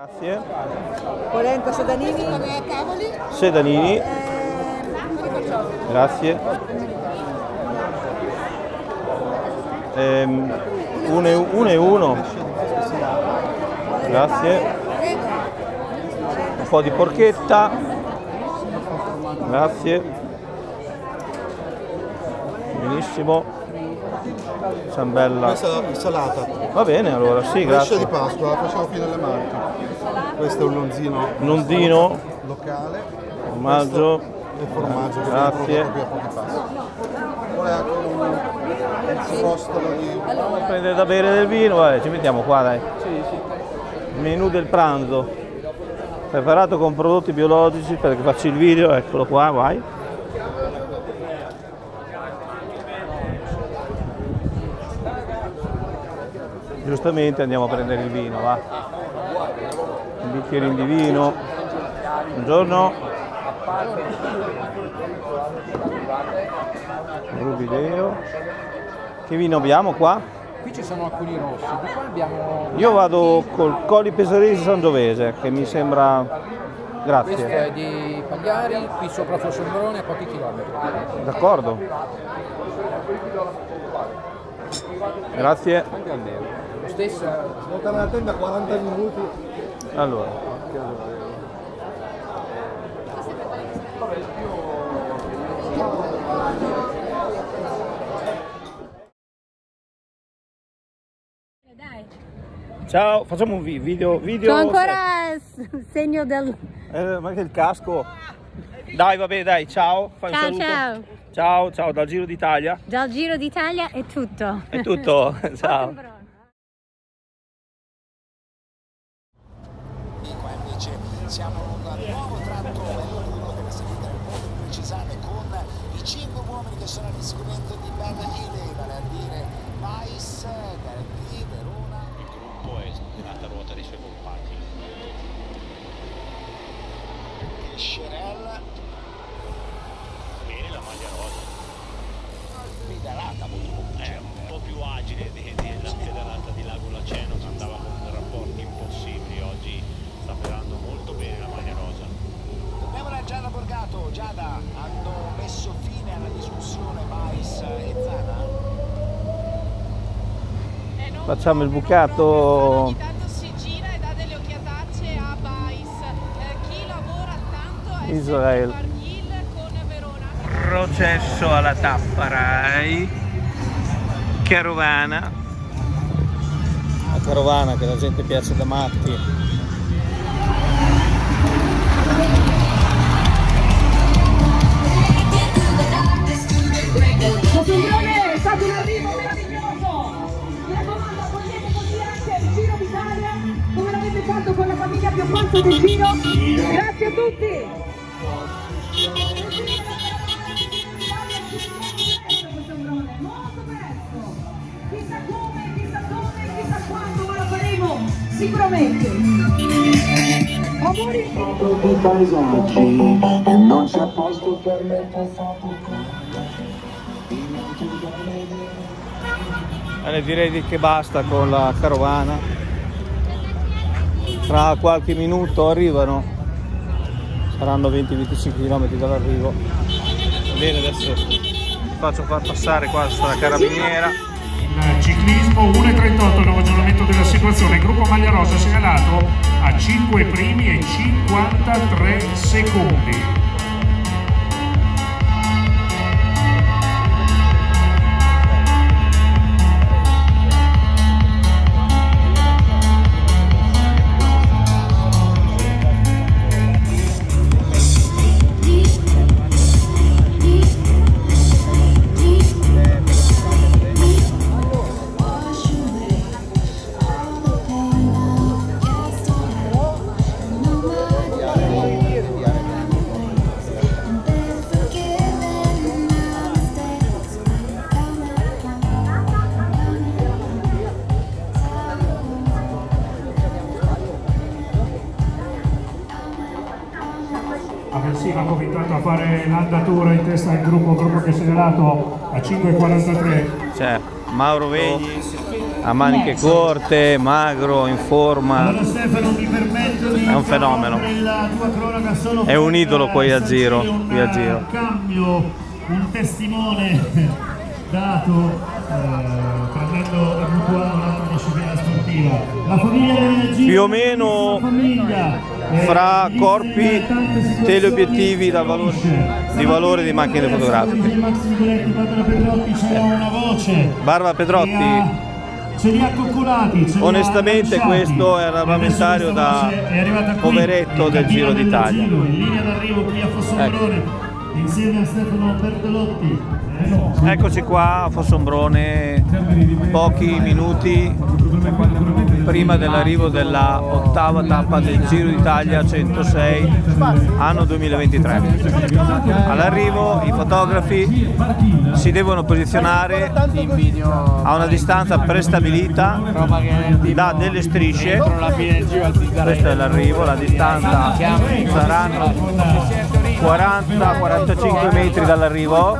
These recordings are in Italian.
Grazie. Polenta Sedanini. Sedanini. Eh, Grazie. Ehm, uno, e, uno e uno. Grazie. Un po' di porchetta. Grazie. Benissimo. Ciambella. Questa è salata. Va bene allora, sì, Pesce grazie. di Pasqua, la facciamo qui nelle Marche. Questo è un lonzino Nondino, locale. formaggio. Il formaggio che Grazie. Vuole anche un, un frostolo di... Prendere da bere del vino, vai, ci mettiamo qua dai. Menù del pranzo. Preparato con prodotti biologici, che faccio il video, eccolo qua, vai. Giustamente andiamo a prendere il vino, va. Un bicchierino di vino. Buongiorno. Rubileo. Che vino abbiamo qua? Qui ci sono alcuni rossi, di qua abbiamo Io vado col Coli Pesarese Sangiovese, che mi sembra... questo Grazie. è di Pagliari, qui sopra Fossombrone a pochi chilometri. D'accordo. Grazie. Lo stesso Aspettare la tenda 40 minuti. Allora. Dai. Ciao, facciamo un vi- video. video C'ho ancora segno del... Eh, ma che il casco. Dai, vabbè, dai, ciao. Fai un Ciao, ciao. Ciao, ciao, dal Giro d'Italia. Dal Giro d'Italia è tutto. È tutto. ciao. Qua invece siamo a un nuovo tratto lungo della salita del ponte di Precisane con i che sono all'inseguimento di Healy, vale a dire Mais, Gardi, Verona. Il gruppo è nata ruota dei suoi compagni. Scherel, Bene la maglia rosa. pedalata molto È un po' più agile di- della pedalata di Lago Laceno, che andava con rapporti impossibili. Oggi sta pedalando molto bene la maglia rosa. Torniamo da Giada Borgato, Giada, hanno messo fine alla discussione Mais e Zana? Facciamo il bucato. Ogni tanto si gira e dà delle occhiatacce a Bais. Eh, chi lavora tanto è Israel. Barghil con Verona. Processo alla tappa Rai. Carovana. La carovana che la gente piace da matti. Di paesaggi e non c'è posto per me Bene, direi di- che basta con la carovana. Tra qualche minuto arrivano. Saranno 20-25 km dall'arrivo. Bene, adesso vi faccio far passare qua sta carabiniera. Ciclismo 1.38, nuovo aggiornamento della situazione. Gruppo Maglia Rosa segnalato a 5 primi e 53 secondi. Fare l'andatura in testa al gruppo, gruppo che è segnalato a 5.43. C'è Mauro Vegni, a maniche corte, magro, in forma. È un fenomeno. È un idolo poi a giro, qui a giro. cambio, un testimone dato eh, prendendo e mutuando un'altra disciplina sportiva. La famiglia Energia, Più o meno famiglia, fra corpi, teleobiettivi valore, di valore di macchine fotografiche. Barba Pedrotti, onestamente questo è un armamentario Adesso da poveretto del Giro d'Italia. No, Eccoci qua a Fossombrone, pochi minuti prima dell'arrivo della ottava tappa del Giro d'Italia 106 anno 2023. All'arrivo i fotografi si devono posizionare a una distanza prestabilita da delle strisce. Questo è l'arrivo, la distanza saranno 40-45 metri dall'arrivo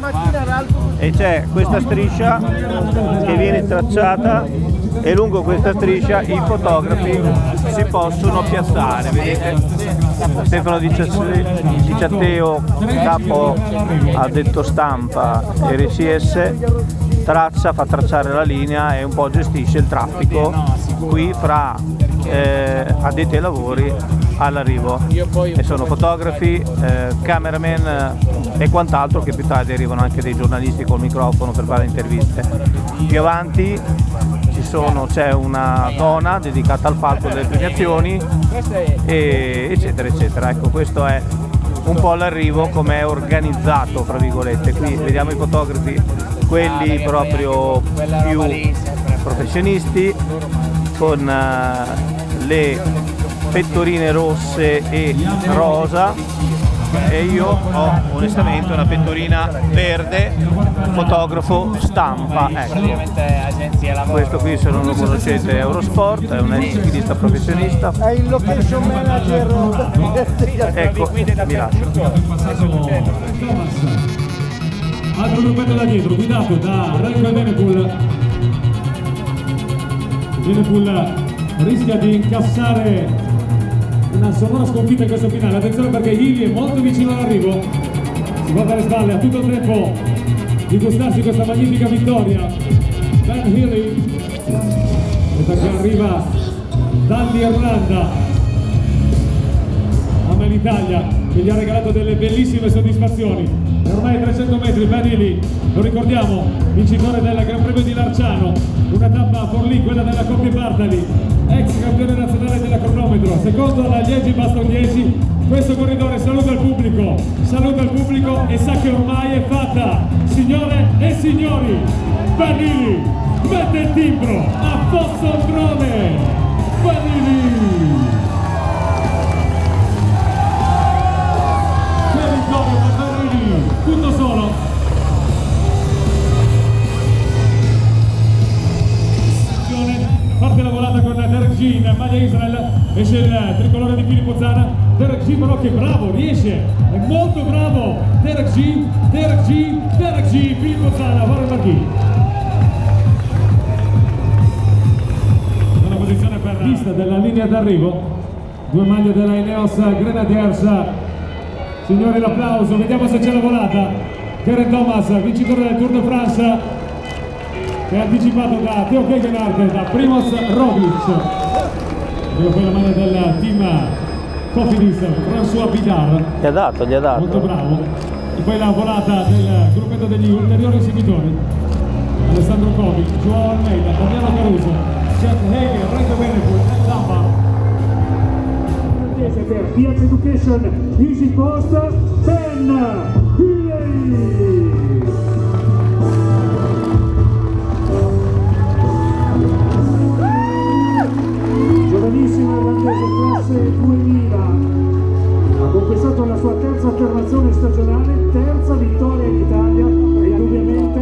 e c'è questa striscia che viene tracciata e lungo questa striscia i fotografi si possono piazzare vedete Stefano Diciasse- Diciatteo capo addetto stampa RCS traccia, fa tracciare la linea e un po' gestisce il traffico qui fra eh, addetti ai lavori all'arrivo e sono fotografi, eh, cameraman eh, e quant'altro che più tardi arrivano anche dei giornalisti col microfono per fare interviste. Più avanti sono- c'è una zona dedicata al palco delle premiazioni e eccetera eccetera. Ecco questo è un po' l'arrivo come è organizzato fra virgolette. Qui vediamo i fotografi, quelli proprio più professionisti con eh, le pettorine rosse e rosa e io ho onestamente una pettorina verde fotografo stampa ecco. questo qui se non lo conoscete è Eurosport è un ex ciclista professionista È il location manager. ecco mi lascio Altro gruppetto da dietro, guidato da Renko Benepul. Benepul rischia di incassare una sonora sconfitta in questo finale. Attenzione perché Ili è molto vicino all'arrivo. Si guarda alle spalle, ha tutto tempo di gustarsi questa magnifica vittoria. Ben Healy, che arriva dall'Irlanda ama l'Italia che gli ha regalato delle bellissime soddisfazioni. E ormai a 300 metri, Benili, lo ricordiamo, vincitore del Gran Premio di Larciano, una tappa a Forlì, quella della Coppia Bartali, ex campione nazionale della cronometro, secondo alla Liegi Baston 10, questo corridore saluta il pubblico, saluta il pubblico e sa che ormai è fatta. Signore e signori, Benili mette il timbro a Fossombrone, pista della linea d'arrivo, due maglie della Ineos Grenadiers, Signori l'applauso, vediamo se c'è la volata. Karen Thomas, vincitore del Tour de France, che è anticipato da Teo Kegenhardt da Primoz Roglic. Ecco poi la maglia del team Cofidis, François Bidar, gli ha dato, gli ha dato molto bravo. E poi la volata del gruppetto degli ulteriori inseguitori. Alessandro Covi, Joao Almeida, Damiano Caruso, Jack Hager, Renzo Benepul e Zampa. per Fiat Education Easy Post 10 Giovanissimo irlandese classe 2000 ha conquistato la sua terza affermazione stagionale, terza vittoria in Italia e indubbiamente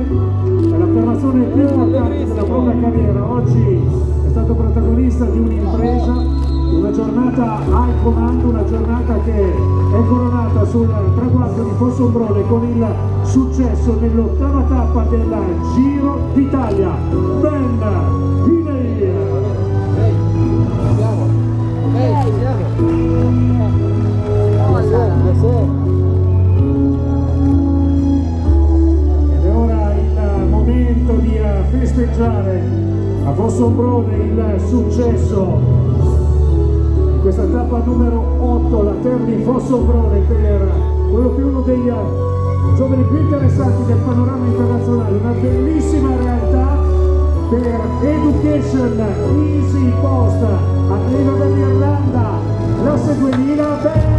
è l'affermazione più importante della propria carriera. Oggi è stato protagonista di un'impresa, una giornata al comando, una giornata che è coronata sul traguardo di Fossombrone con il successo nell'ottava tappa del Giro d'Italia. Ben Vinei! Ed è ora il momento di festeggiare a Fossombrone il successo. Di questa tappa numero 8, la Terni Fossombrone per quello che è uno dei eh, giovani più interessanti del panorama internazionale, una bellissima realtà per Education Easy Post. Arriva dall'Irlanda, classe 2000 Ben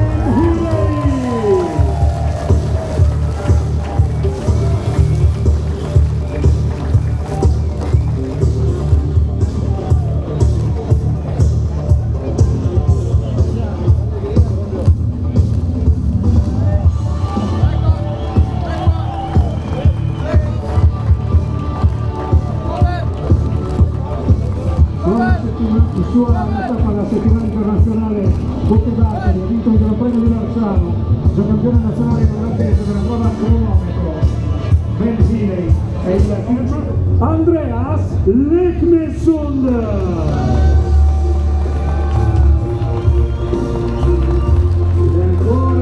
già campione nazionale irlandese della nuova cronometro. Ben Healy e il team Andreas Leknesund. Ed è ancora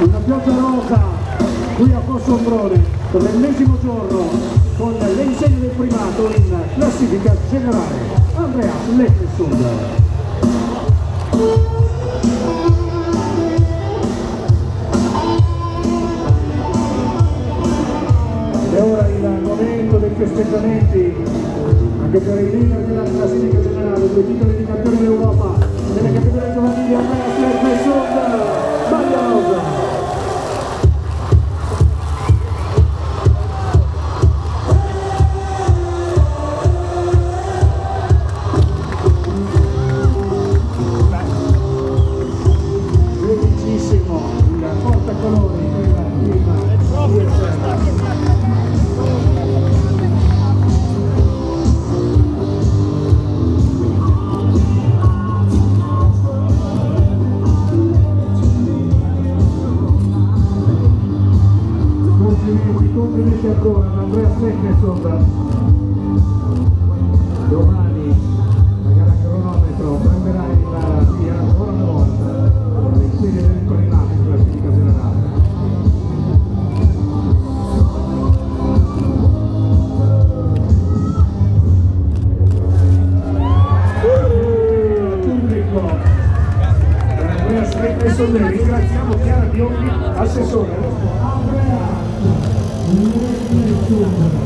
una pioggia rosa qui a Fossombrone per l'ennesimo giorno con le insegne del primato in classifica generale Andrea Stephenson Ed è ora il momento dei festeggiamenti anche per i leader della classifica generale, due titoli di campione d'Europa nelle categorie giovanili Andrea Flerme ancora ad Andrea Fleckenson. Domani la gara cronometro prenderà il via ancora una volta le serie del Corinate in classifica generale. Ringraziamo Chiara Biondi, assessore. Andrea No,